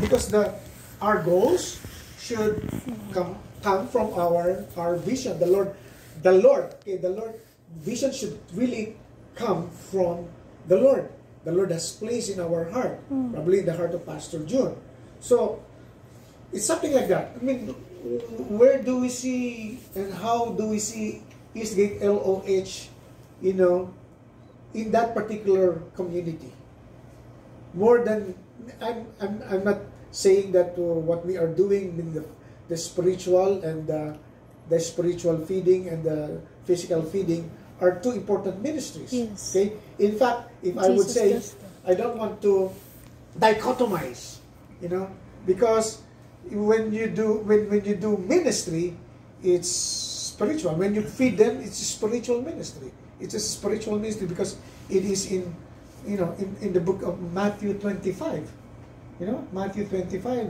because the our goals should come come from our our vision. The Lord, the Lord, okay, the Lord vision should really come from the Lord. The Lord has placed in our heart, hmm. probably in the heart of Pastor June. So it's something like that. I mean, where do we see and how do we see Eastgate LOH, you know, in that particular community? More than I'm, I'm, I'm not saying that uh, what we are doing in the, the spiritual and the, the spiritual feeding and the physical feeding are two important ministries. Yes. Okay. In fact, if I would say, does. I don't want to dichotomize, you know, because when you do when, when you do ministry, it's spiritual. When you feed them, it's a spiritual ministry. It's a spiritual ministry because it is in you know in, in the book of Matthew 25. You know, Matthew 25.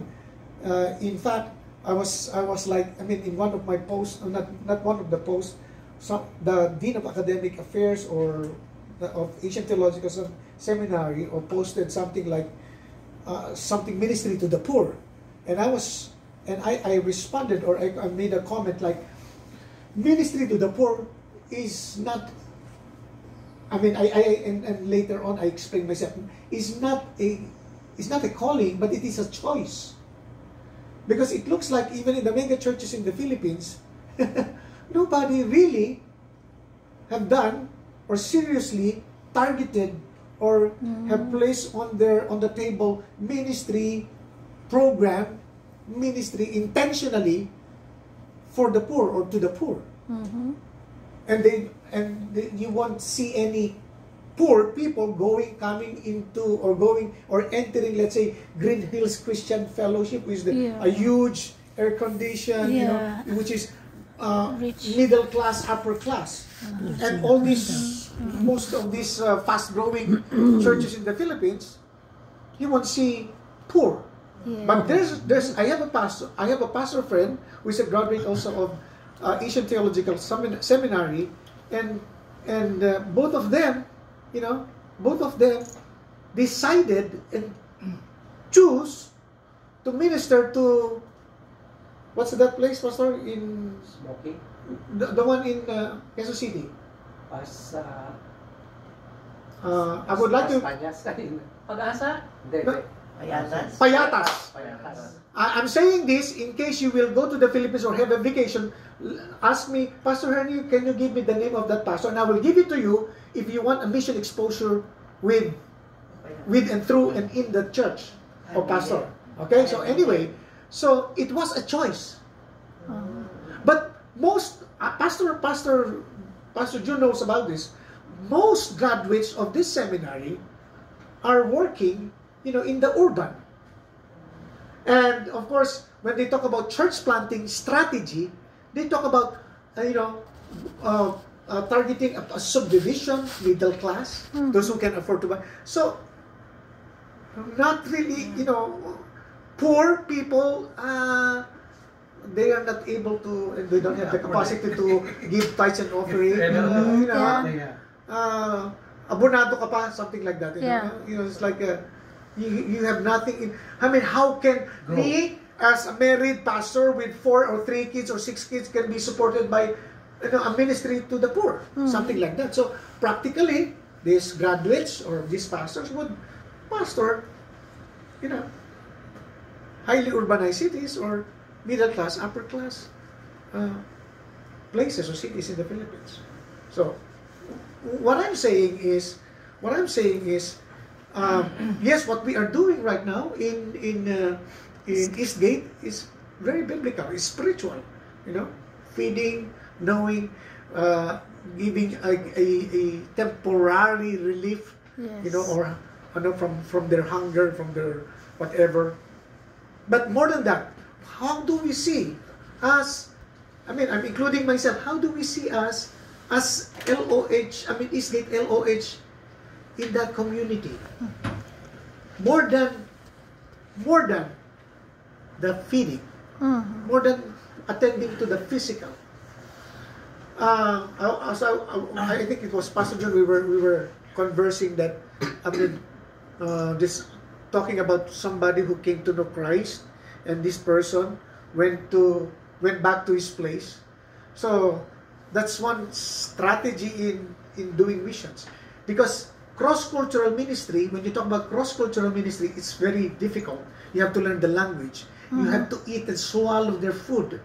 Uh, in fact, I was I was like I mean in one of my posts, uh, not not one of the posts, some the dean of academic affairs or the, of Asian Theological Seminary or posted something like uh, something ministry to the poor, and I was and I, I responded or I, I made a comment like ministry to the poor is not I mean, I, I and, and later on I explained myself. Is not a, it's not a calling, but it is a choice. Because it looks like even in the mega churches in the Philippines, nobody really have done or seriously targeted or have placed on their on the table ministry program, ministry intentionally for the poor or to the poor Mhm. And they and they, you won't see any poor people going coming into or going or entering let's say green hills christian fellowship which is the, Yeah. a huge air condition you know which is uh, middle class upper class. And all these most of these uh, fast growing churches in the philippines you won't see poor. Yeah. but there's there's I have a pastor I have a pastor friend who is a graduate also of uh, Asian Theological Semin- Seminary, and and uh, both of them, you know, both of them decided and choose to minister to what's that place, Pastor, in Smoking. the, the one in uh, Quezon City. Pas, uh, Uh, I would like to Panyas. Pag-asa? Hindi, No. Hindi. Payatas. Payatas. Payatas. I- I'm saying this in case you will go to the Philippines or have a vacation. Ask me, Pastor Hernie, can you give me the name of that pastor? And I will give it to you if you want a mission exposure with, with and through and in the church or pastor. Okay. So anyway, so it was a choice. Uh, But most uh, pastor, pastor, Pastor June knows about this. Most graduates of this seminary are working, you know, in the urban. And of course, when they talk about church planting strategy, they talk about, uh, you know, uh, uh, targeting a, a subdivision, middle class, those who can afford to buy. So, not really, you know, poor people. Uh, they are not able to, and they don't have the capacity to give tithes and offering. Uh, you know, Yeah. uh, abonado ka pa, something like that. You Yeah. know, you know, it's like a, you, you have nothing. In, I mean, how can me as a married pastor with four or three kids or six kids can be supported by you know, a ministry to the poor, something like that. So practically, these graduates or these pastors would pastor, you know, highly urbanized cities or middle class, upper class uh, places or cities in the Philippines. So, what I'm saying is, what I'm saying is, um, yes, what we are doing right now in in uh, in Eastgate is very biblical. It's spiritual, you know, feeding, knowing, uh, giving a, a, a temporary relief, you know, or you know, from from their hunger, from their whatever. But more than that, how do we see us? I mean, I'm including myself. How do we see us as LOH? I mean, Eastgate LOH in that community? More than, more than the feeding, Mhm. more than attending to the physical. Uh, I- as I, I think it was Pastor John. We were we were conversing that I mean, uh, this talking about somebody who came to know Christ, and this person went to went back to his place. So that's one strategy in in doing missions, because cross-cultural ministry. When you talk about cross-cultural ministry, it's very difficult. You have to learn the language. You have to eat and swallow their food.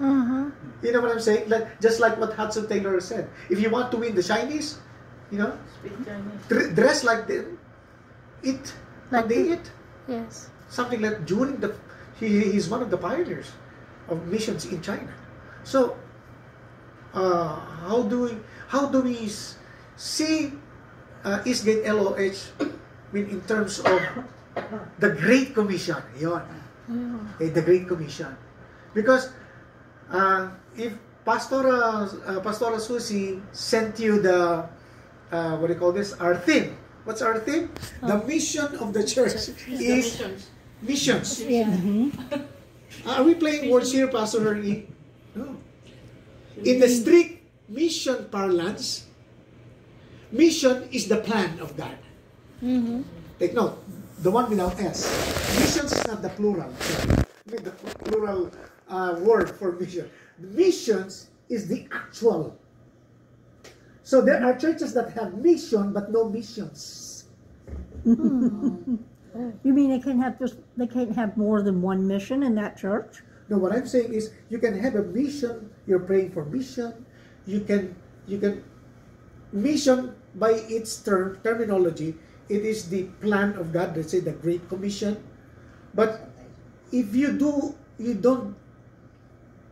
Mhm. You know what I'm saying? Like just like what Hudson Taylor said. If you want to win the Chinese, you know, Speak Chinese. dress like them, eat Like like they eat. Yes. Something like during the he he's one of the pioneers of missions in China. So uh, how do we how do we s- see uh, Eastgate LOH I mean in terms of the Great Commission? Yon. Yeah. Okay, the Great Commission. Because uh, if Pastora, uh, Pastora Susie sent you the, uh, what do you call this, our theme. What's our theme? The mission of the church is missions. Yeah. Are we playing words here, Pastor E? No. In the strict mission parlance, mission is the plan of God. Mhm. Take note, the one without S. Missions is not the plural. I mean, the plural uh, word for mission. Missions is the actual. So there are churches that have mission but no missions. You mean they can have just they can't have more than one mission in that church? No, what I'm saying is you can have a mission. You're praying for mission. You can you can mission by its term terminology. It is the plan of God. Let's say the Great Commission. But if you do you don't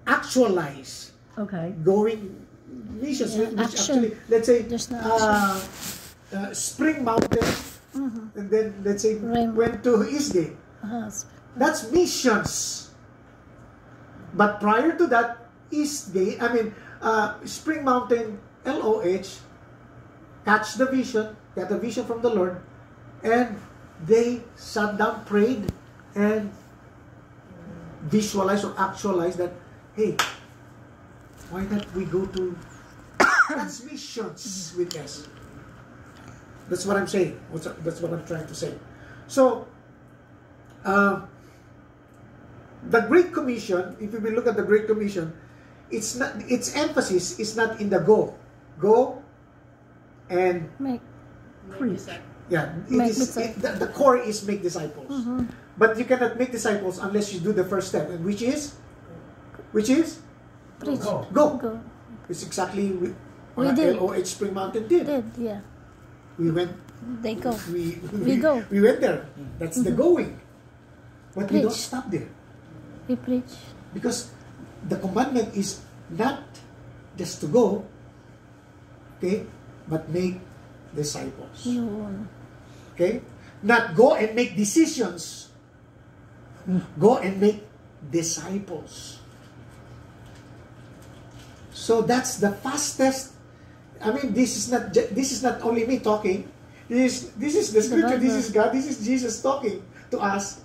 actualize Okay. going missions, Yeah, which action. actually let's say no uh, uh, Spring Mountain, and then let's say Rain- went to Eastgate. Uh, That's missions. But prior to that, Eastgate, I mean, uh, Spring Mountain, LOH, catch the vision, got the vision from the Lord, and they sat down, prayed, and visualized or actualized that, hey, why not we go to that's missions with us? That's what I'm saying. That's what I'm trying to say. So, uh, the Great Commission, if we look at the Great Commission, it's not its emphasis is not in the go. Go and make Preach. yeah, it Make is, it, the, the core is make disciples. Mm-hmm. But you cannot make disciples unless you do the first step, and which is which is preach. go. Go. It's exactly we, We what did. LOH Spring Mountain did. Did yeah. We went They go. we, We go. we went there. That's the mm-hmm. going. But we don't stop there. We preach. Because the commandment is not just to go, okay, but make disciples. Yun. Okay? Not go and make decisions. Go and make disciples. So that's the fastest. I mean, this is not this is not only me talking. This is this is the scripture. This is God. This is Jesus talking to us.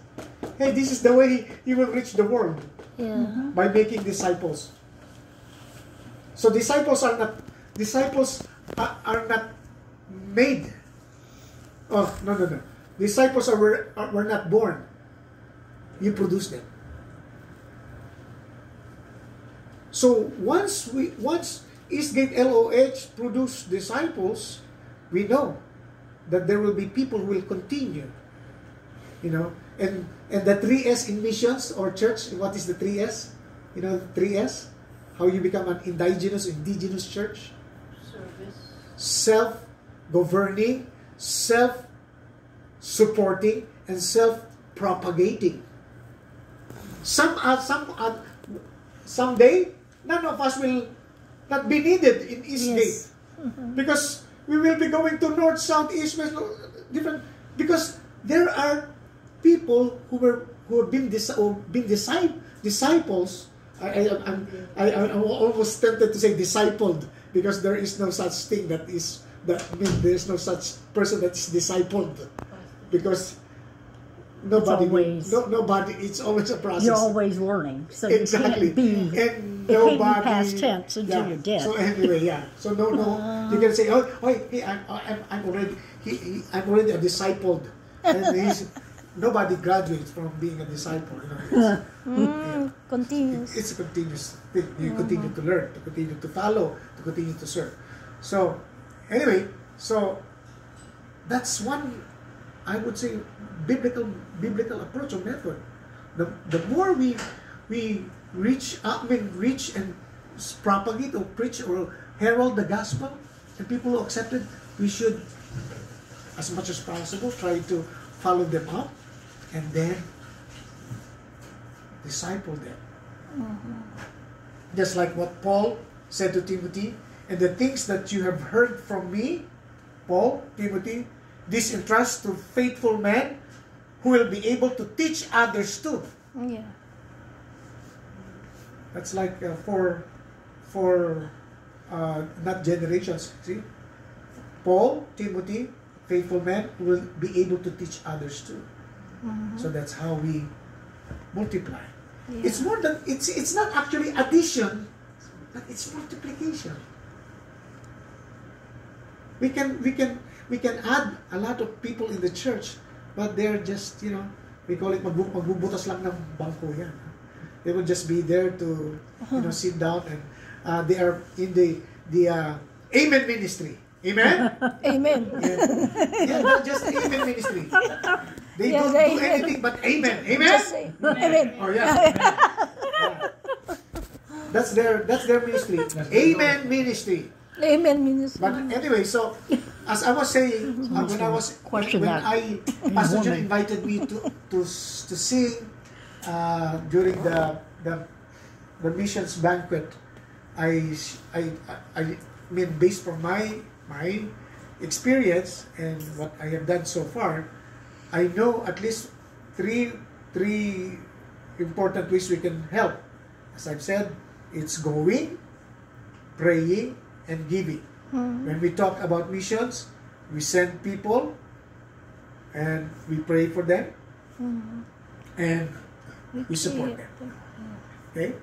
Hey, this is the way He will reach the world Yeah. by making disciples. So disciples are not disciples are, not made. Oh no no no! Disciples are were, were not born. You produce them. So once we once Eastgate LOH produce disciples, we know that there will be people who will continue. You know, and and the three S in missions or church. What is the three S? You know, three S. How you become an indigenous indigenous church. Self-governing, self-supporting, and self-propagating. Some uh, some uh, someday none of us will not be needed in Eastgate Yes. because we will be going to north, south, east, west, different. Because there are people who were who have been dis, or been disci- disciples. I, I, I'm, I, I'm almost tempted to say discipled because there is no such thing that is that I mean there is no such person that is discipled because nobody always- no, nobody it's always a process You're always learning, so you exactly can't be. and it can't be nobody past tense until yeah. you're dead. so anyway yeah so no no you can say oh, oh hey, I'm, I'm, I'm already he, he, I'm already a discipled and he's nobody graduates from being a disciple. You know, it's, Mm, continuous. it's a continuous thing. You continue to learn, to continue to follow, to continue to serve. So, anyway, so that's one, I would say, biblical biblical approach or method. The, the more we we reach, I mean, reach and propagate or preach or herald the gospel, and people who accept it, we should, as much as possible, try to follow them up, and then disciple them. Just like what Paul said to Timothy, and the things that you have heard from me, Paul, Timothy, this entrust to faithful men who will be able to teach others too. Yeah. That's like uh, for for uh, not generations. See, Paul, Timothy, faithful men will be able to teach others too. So that's how we multiply. Yeah. It's more than it's it's not actually addition, but it's multiplication. We can we can we can add a lot of people in the church, but they're just you know we call it magbu- magbubutas lang ng bangko yan. They will just be there to you know sit down and uh, they are in the the uh, amen ministry. Amen. Amen. Yeah, yeah not just amen ministry. They Yeah, don't the do anything but amen. Amen. Say, Amen. Oh yeah. Yeah. That's their that's their ministry. Amen ministry. Amen ministry. But anyway, so as I was saying, uh, when I was Question when that. I Pastor John invited me to to s- to sing uh, during the the the missions banquet, I I I mean based from my my experience and what I have done so far, I know at least three three important ways we can help. As I've said, it's going, praying, and giving. When we talk about missions, we send people and we pray for them and we support them. Okay?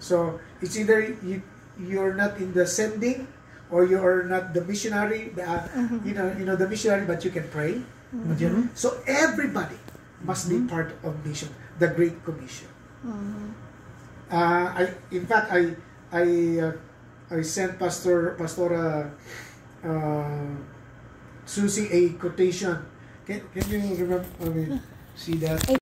So it's either you you're not in the sending or you're not the missionary, the, uh, you know, you know the missionary, but you can pray. You- So everybody must be part of mission, the Great Commission. Uh, I, in fact, I I uh, I sent Pastor Pastora uh, Susie a quotation. Can can you remember? I mean, see that?